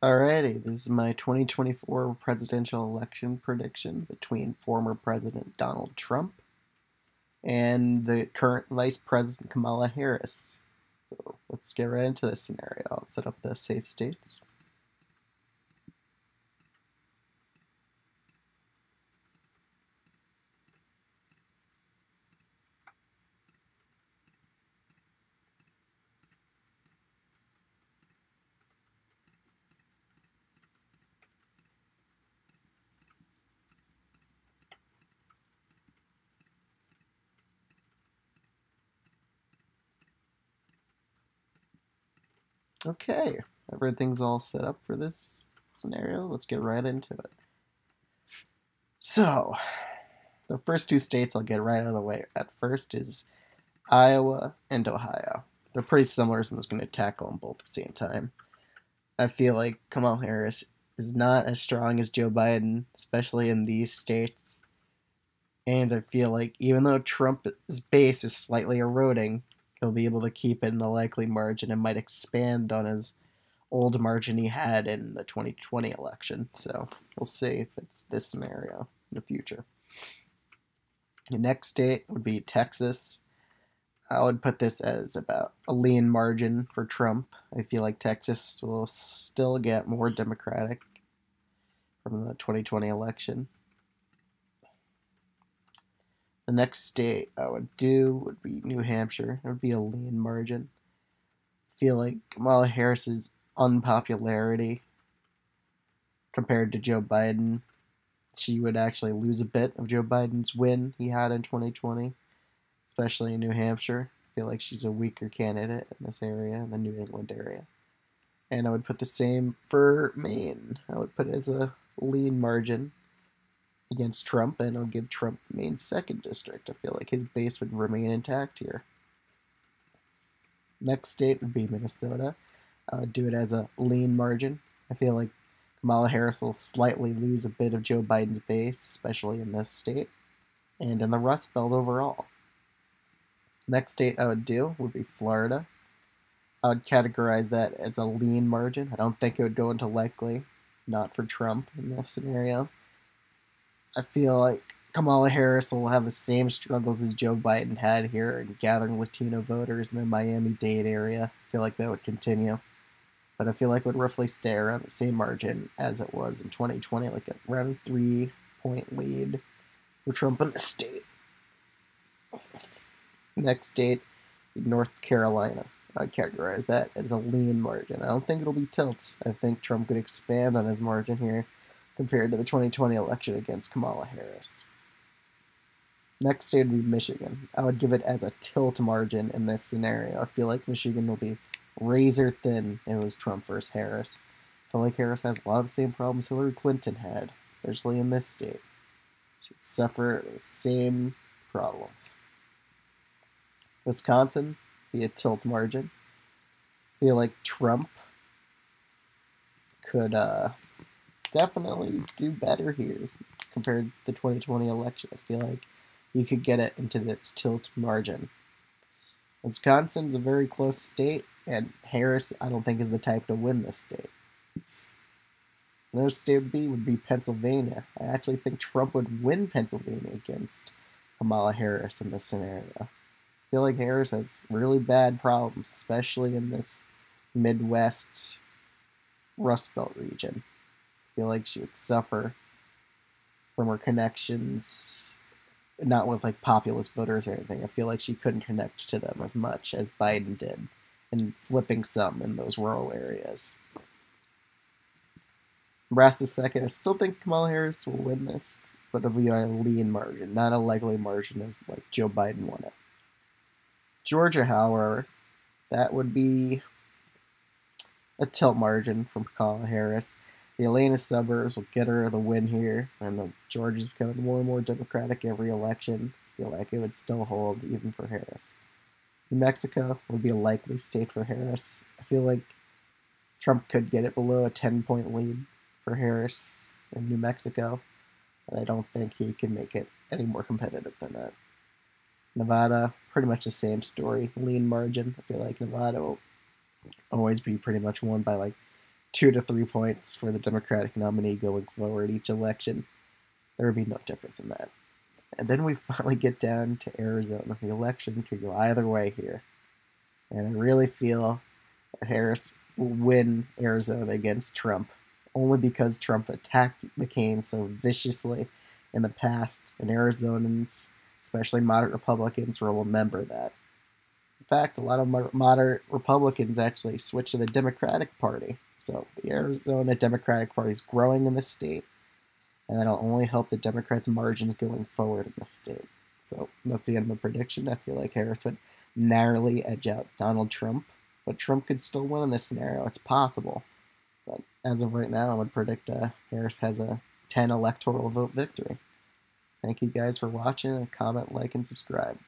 Alrighty, this is my 2024 presidential election prediction between former President Donald Trump and the current Vice President Kamala Harris. So let's get right into this scenario. I'll set up the safe states. Okay, everything's all set up for this scenario. Let's get right into it. So, the first two states I'll get right out of the way at first is Iowa and Ohio. They're pretty similar, so I'm just going to tackle them both at the same time. I feel like Kamala Harris is not as strong as Joe Biden, especially in these states. And I feel like even though Trump's base is slightly eroding, he'll be able to keep it in the likely margin and might expand on his old margin he had in the 2020 election. So we'll see if it's this scenario in the future. The next state would be Texas. I would put this as about a lean margin for Trump. I feel like Texas will still get more Democratic from the 2020 election. The next state I would do would be New Hampshire. It would be a lean margin. I feel like Kamala Harris's unpopularity compared to Joe Biden, she would actually lose a bit of Joe Biden's win he had in 2020, especially in New Hampshire. I feel like she's a weaker candidate in this area, in the New England area. And I would put the same for Maine. I would put it as a lean margin against Trump, and it'll give Trump Maine's second district. I feel like his base would remain intact here. Next state would be Minnesota. I would do it as a lean margin. I feel like Kamala Harris will slightly lose a bit of Joe Biden's base, especially in this state, and in the Rust Belt overall. Next state I would do would be Florida. I would categorize that as a lean margin. I don't think it would go into likely, not for Trump in this scenario. I feel like Kamala Harris will have the same struggles as Joe Biden had here in gathering Latino voters in the Miami Dade area. I feel like that would continue. But I feel like it would roughly stay around the same margin as it was in 2020, like a around three point lead for Trump in the state. Next state, North Carolina. I'd categorize that as a lean margin. I don't think it'll be tilt. I think Trump could expand on his margin here compared to the 2020 election against Kamala Harris. Next state would be Michigan. I would give it as a tilt margin in this scenario. I feel like Michigan will be razor thin it was Trump versus Harris. I feel like Harris has a lot of the same problems Hillary Clinton had, especially in this state. She would suffer the same problems. Wisconsin, be a tilt margin. I feel like Trump could uh, definitely do better here compared to the 2020 election. I feel like you could get it into this tilt margin. Wisconsin's a very close state, and Harris, I don't think, is the type to win this state. Another state B would be Pennsylvania. I actually think Trump would win Pennsylvania against Kamala Harris in this scenario. I feel like Harris has really bad problems, especially in this Midwest Rust Belt region feel like she would suffer from her connections, not with like populist voters or anything. I feel like she couldn't connect to them as much as Biden did, and flipping some in those rural areas. Nebraska second. I still think Kamala Harris will win this, but it'll be a lean margin, not a likely margin as like Joe Biden won it. Georgia, however, that would be a tilt margin from Kamala Harris. The Atlanta suburbs will get her the win here, and the Georgia's becoming more and more Democratic every election. I feel like it would still hold even for Harris. New Mexico would be a likely state for Harris. I feel like Trump could get it below a 10 point lead for Harris in New Mexico, but I don't think he can make it any more competitive than that. Nevada, pretty much the same story, lean margin. I feel like Nevada will always be pretty much won by like two to three points for the Democratic nominee going forward each election, there would be no difference in that. And then we finally get down to Arizona. The election could go either way here. And I really feel that Harris will win Arizona against Trump, only because Trump attacked McCain so viciously in the past, and Arizonans, especially moderate Republicans, will remember that. In fact, a lot of moderate Republicans actually switched to the Democratic Party. So the Arizona Democratic Party is growing in the state, and that'll only help the Democrats' margins going forward in the state. So that's the end of my prediction. I feel like Harris would narrowly edge out Donald Trump, but Trump could still win in this scenario. It's possible. But as of right now, I would predict uh, Harris has a 10 electoral vote victory. Thank you guys for watching. Comment, like, and subscribe.